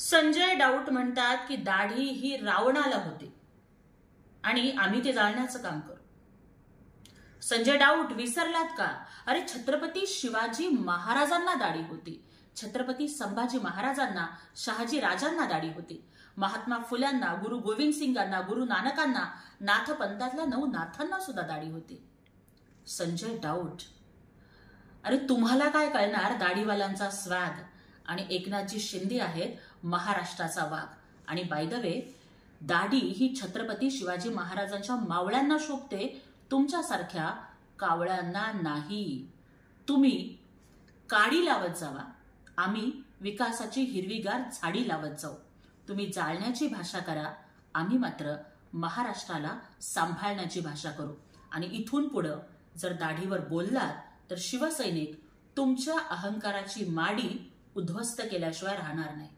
Sanjay doubt म्हणतात की दाढी ही रावणाला होती. आणि आम्ही ते जाळण्याचं काम करू. संजय डाऊट विसरलात का? अरे छत्रपती शिवाजी महाराजांना दाढी होती. छत्रपती संभाजी महाराजांना शहाजी राजांना दाढी होती. महात्मा फुल्यांना गुरु गोविंद सिंगांना गुरु नानकांना नाथपंथातल्या नऊ नाथांना सुद्धा दाढी होती. संजय डाऊट. अरे तुम्हाला काय कळणार दाढीवाल्यांचा स्वाद? आणि एकनाथजी शिंदे आहेत महाराष्ट्राचा वाघ. आणि बाय द वे दाढी ही छत्रपती शिवाजी महाराजांच्या मावळ्यांना शोभते तुमच्यासारख्या कावळ्यांना नाही. तुम्ही काडी लावत जावा. आम्ही विकासाची हिरवीगार झाडी लावत जाऊ. तुम्ही जाळण्याची भाषा करा. आम्ही मात्र महाराष्ट्राला सांभाळण्याची भाषा करू. आणि इथून पुढं जर दाढीवर बोललात तर शिवसैनिक तुमच्या अहंकाराची माडी उद्ध्वस्त केल्याशिवाय राहणार नाही.